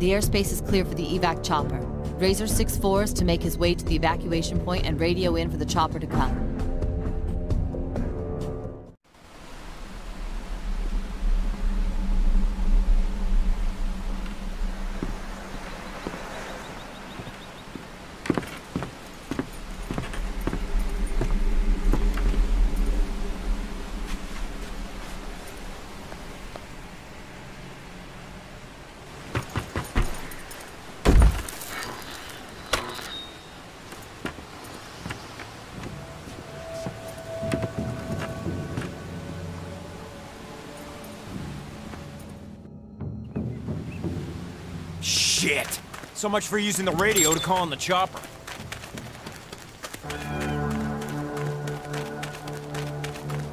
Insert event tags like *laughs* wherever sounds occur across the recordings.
The airspace is clear for the evac chopper. Razor 6-4 is to make his way to the evacuation point and radio in for the chopper to come. So much for using the radio to call in the chopper.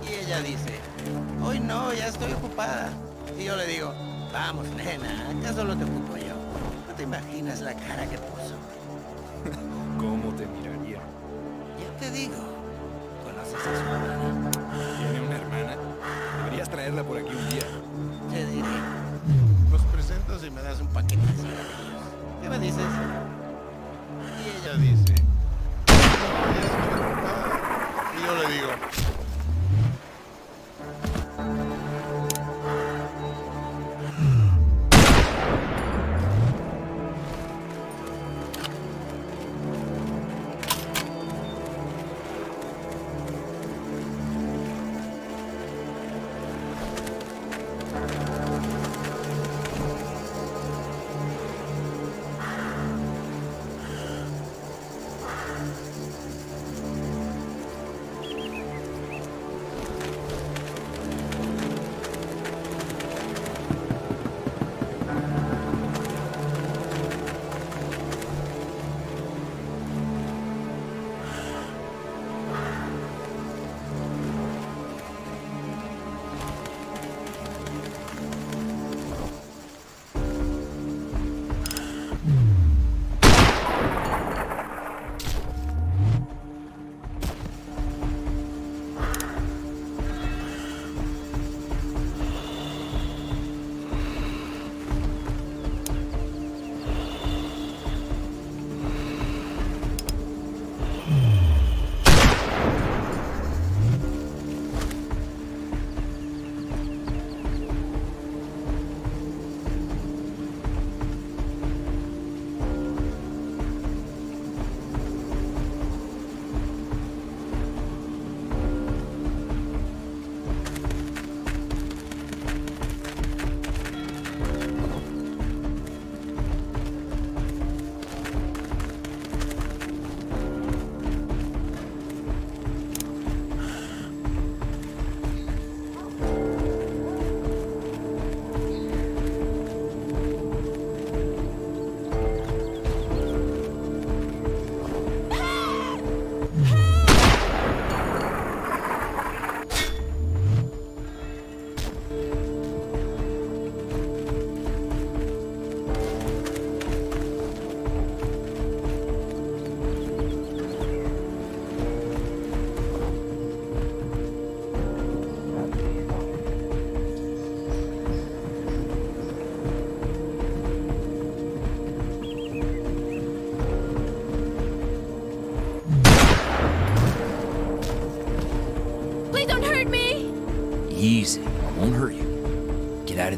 Y ella dice, hoy no, ya estoy ocupada. Y yo le digo, vamos, nena, ya solo te ocupo yo. No te imaginas la cara que puso. *laughs* ¿Cómo te miraría? Ya te digo, ¿conoces a su hermana? ¿Tiene una hermana? Deberías traerla por aquí un día. Te diré. Los presento si me das un paquete de cigarrillos. ¿Qué me dices? Y ella dice. Y yo le digo,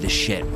shit.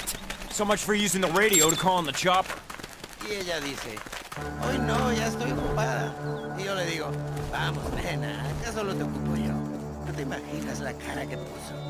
Shit! So much for using the radio to call on the chopper. Y ella dice, hoy no, ya estoy ocupada. Y yo le digo, vamos, nena, acá solo te ocupo yo. No te imaginas la cara que puso.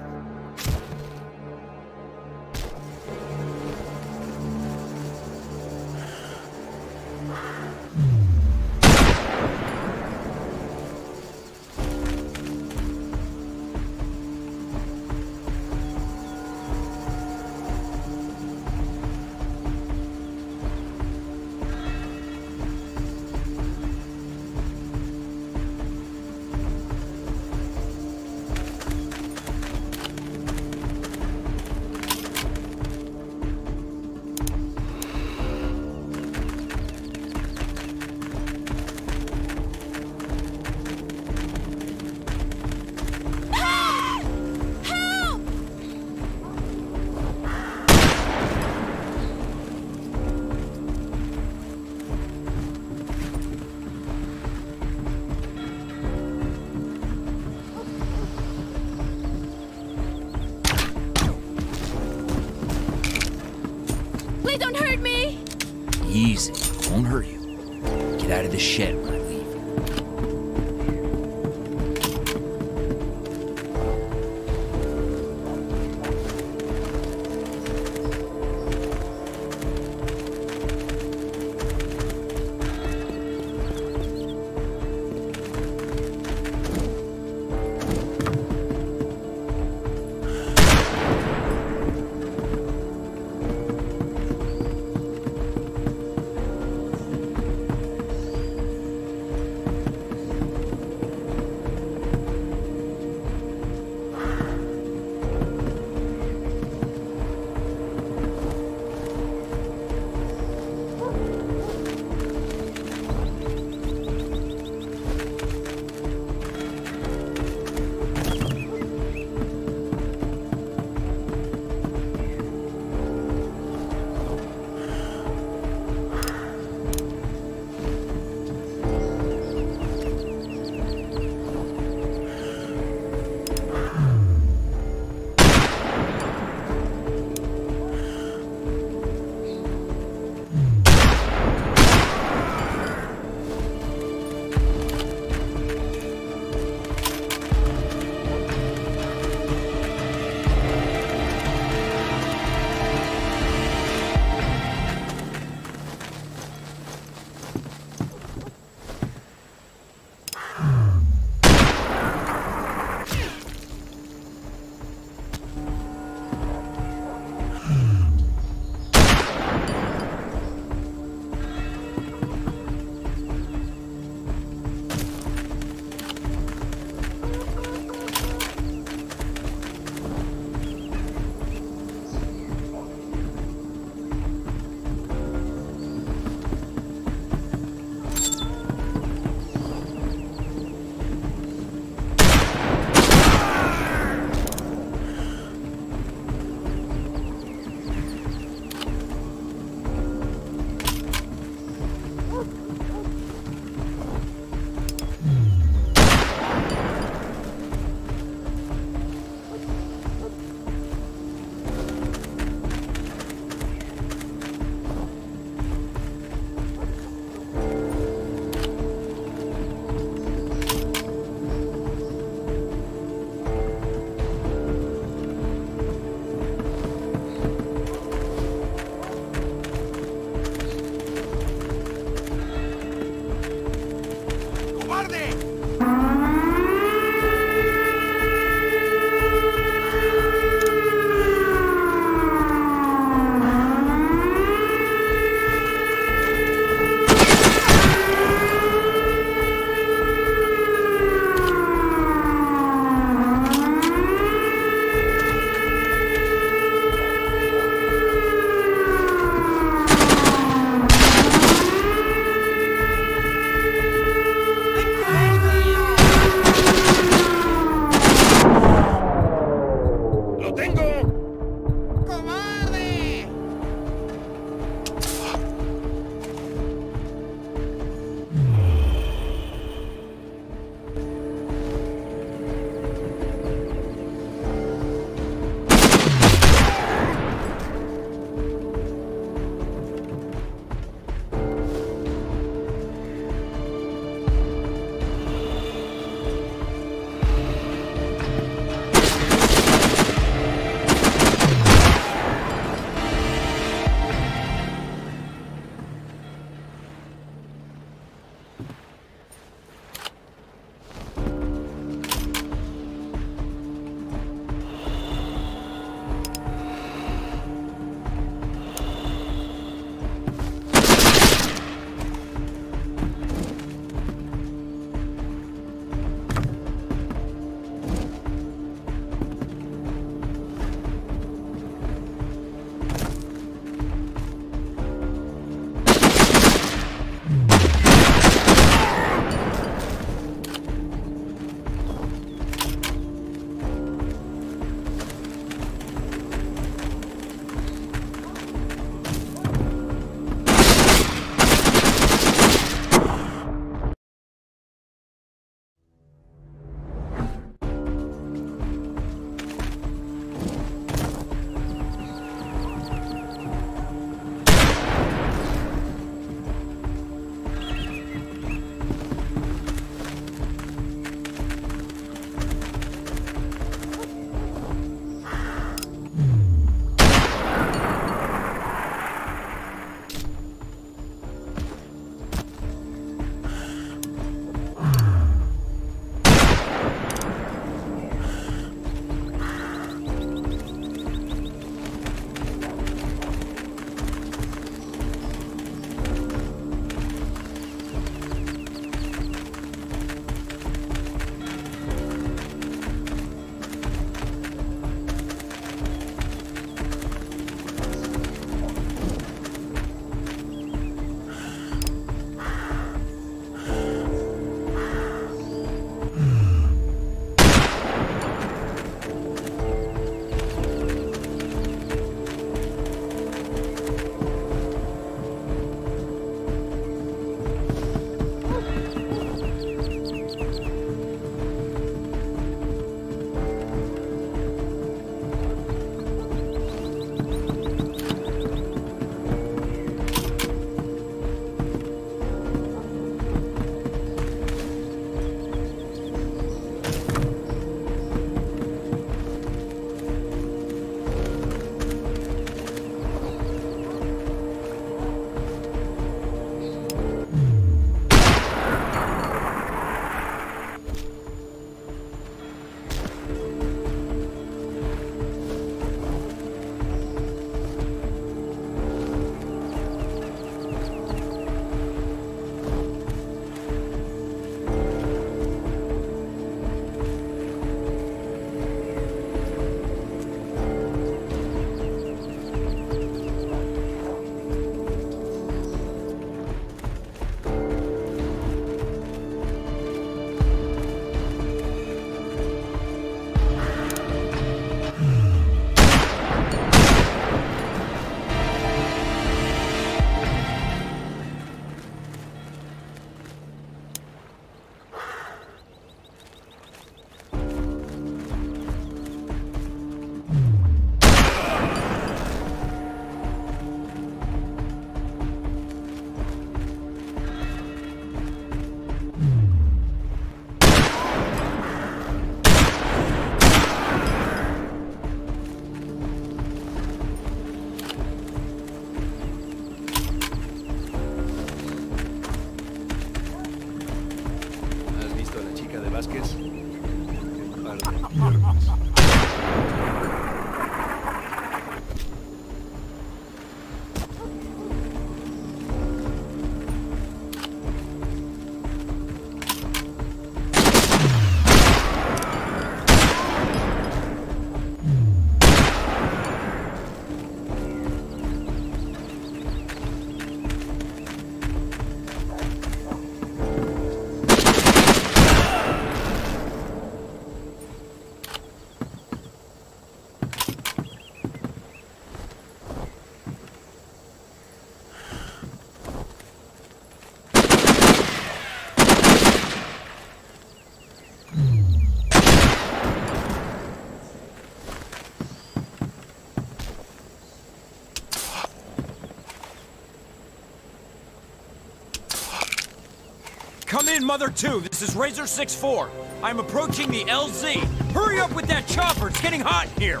In, Mother 2. This is Razor 6-4. I'm approaching the LZ. Hurry up with that chopper. It's getting hot here.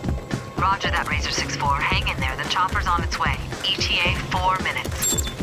Roger that, Razor 6-4. Hang in there. The chopper's on its way. ETA four minutes.